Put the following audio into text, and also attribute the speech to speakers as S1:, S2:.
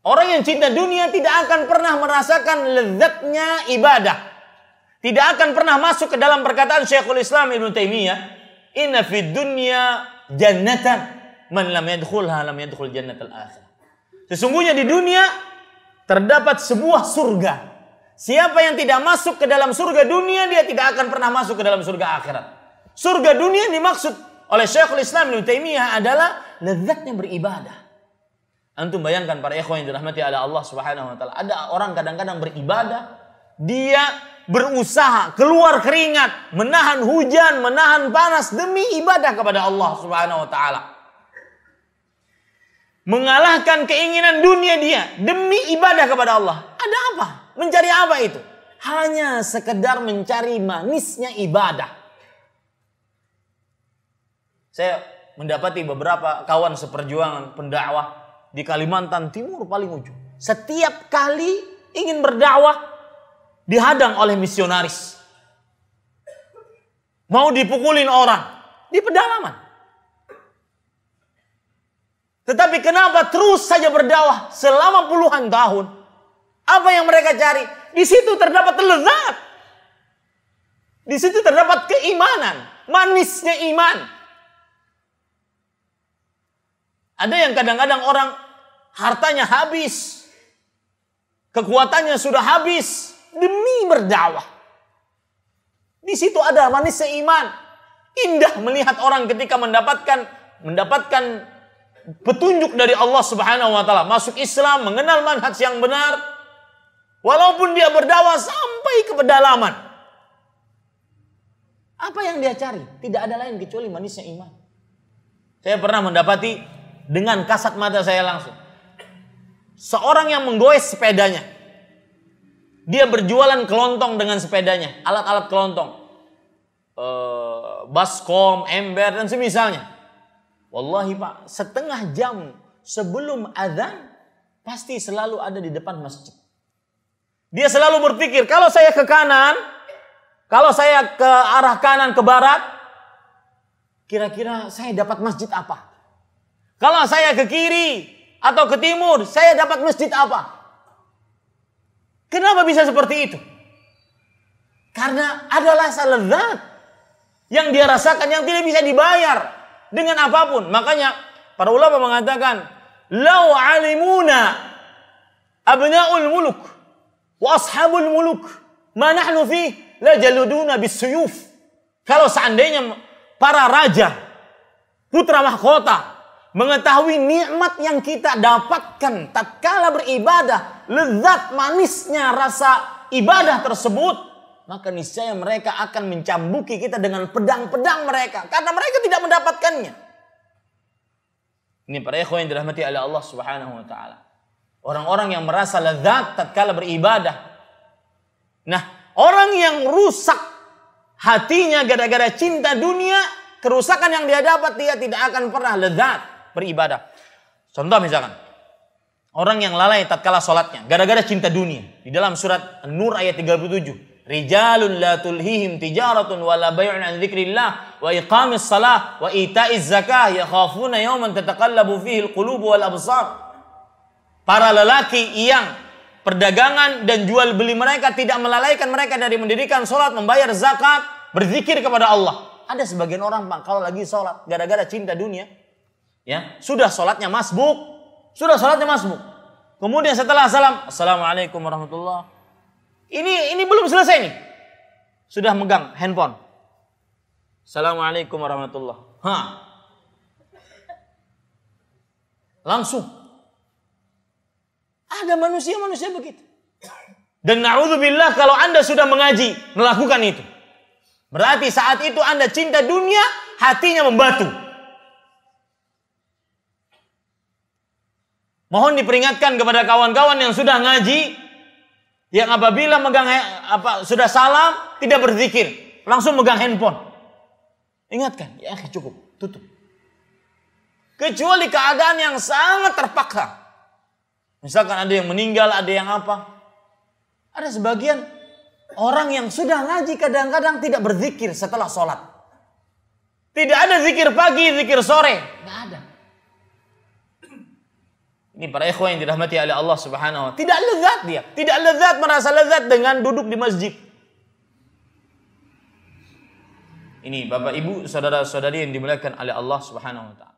S1: Orang yang cinta dunia tidak akan pernah merasakan lezatnya ibadah. Tidak akan pernah masuk ke dalam perkataan Syekhul Islam Ibn Taimiyah, "Inna fid dunya jannatan man lam yadkhulha lam yadkhul jannatal akhir." Sesungguhnya di dunia terdapat sebuah surga. Siapa yang tidak masuk ke dalam surga dunia, dia tidak akan pernah masuk ke dalam surga akhirat. Surga dunia yang dimaksud oleh Syekhul Islam Ibn Taimiyah adalah lezatnya beribadah. Antum bayangkan para ikhwan yang dirahmati oleh Allah Subhanahu wa taala. Ada orang kadang-kadang beribadah, dia berusaha keluar keringat, menahan hujan, menahan panas demi ibadah kepada Allah Subhanahu wa taala. Mengalahkan keinginan dunia dia demi ibadah kepada Allah. Ada apa? Mencari apa itu? Hanya sekedar mencari manisnya ibadah. Saya mendapati beberapa kawan seperjuangan pendakwah di Kalimantan Timur paling ujung. Setiap kali ingin berdakwah dihadang oleh misionaris. Mau dipukulin orang di pedalaman. Tetapi kenapa terus saja berdakwah selama puluhan tahun? Apa yang mereka cari? Di situ terdapat lezat. Di situ terdapat keimanan, manisnya iman. Ada yang kadang-kadang orang hartanya habis. Kekuatannya sudah habis demi berdakwah. Di situ ada manisnya iman. Indah melihat orang ketika mendapatkan mendapatkan petunjuk dari Allah Subhanahu wa taala, masuk Islam, mengenal manhaj yang benar. Walaupun dia berdakwah sampai ke pedalaman. Apa yang dia cari? Tidak ada lain kecuali manisnya iman. Saya pernah mendapati dengan kasat mata saya langsung. Seorang yang menggoes sepedanya. Dia berjualan kelontong dengan sepedanya, alat-alat kelontong. Uh, baskom, ember dan semisalnya. Wallahi Pak, setengah jam sebelum azan pasti selalu ada di depan masjid. Dia selalu berpikir, kalau saya ke kanan, kalau saya ke arah kanan ke barat, kira-kira saya dapat masjid apa? Kalau saya ke kiri atau ke timur, saya dapat masjid apa? Kenapa bisa seperti itu? Karena adalah lezat yang dia rasakan yang tidak bisa dibayar dengan apa pun. Makanya para ulama mengatakan, "Lau alimuna abnaul muluk wa ashabul muluk ma nahnu fi la jaluduna bisuyuf." Kalau seandainya para raja, putra mahkota, mengetahui nikmat yang kita dapatkan tatkala beribadah, lezat manisnya rasa ibadah tersebut, maka niscaya mereka akan mencambuki kita dengan pedang-pedang mereka karena mereka tidak mendapatkannya. Ini para ikhwan yang dirahmati oleh Allah Subhanahu wa taala. Orang-orang yang merasa lezat tatkala beribadah. Nah, orang yang rusak hatinya gara-gara cinta dunia, kerusakan yang dia dapat dia tidak akan pernah lezat beribadah. Contoh misalkan, orang yang lalai tatkala sholatnya, gara-gara cinta dunia. Di dalam surat Nur ayat 37. Rijalun la tulhihim tijaratun wa la bay'un an dzikrillah wa iqamis salah wa ita'iz zakah yakhafuna yawman tataqallabu fihi al-qulub wal absar. Para lelaki yang perdagangan dan jual beli mereka tidak melalaikan mereka dari mendirikan sholat, membayar zakat, berzikir kepada Allah. Ada sebagian orang pak kalau lagi sholat gara-gara cinta dunia, ya sudah sholatnya masbuk, sudah sholatnya masbuk. Kemudian setelah salam, assalamualaikum warahmatullah. Ini ini belum selesai nih, sudah megang handphone. Assalamualaikum warahmatullah. Ha. Langsung. Ada manusia-manusia begitu. Dan na'udzubillah kalau Anda sudah mengaji, melakukan itu. Berarti saat itu Anda cinta dunia, hatinya membatu. Mohon diperingatkan kepada kawan-kawan yang sudah ngaji, yang apabila megang apa sudah salam tidak berzikir, langsung megang handphone. Ingatkan, ya cukup, tutup. Kecuali keadaan yang sangat terpaksa. Misalkan ada yang meninggal, ada yang apa. Ada sebagian orang yang sudah ngaji kadang-kadang tidak berzikir setelah sholat. Tidak ada zikir pagi, zikir sore. Tidak ada. Ini para ikhwan yang dirahmati oleh Allah Subhanahu wa Tidak lezat dia, tidak lezat merasa lezat dengan duduk di masjid. Ini Bapak Ibu, saudara-saudari yang dimuliakan oleh Allah Subhanahu wa taala.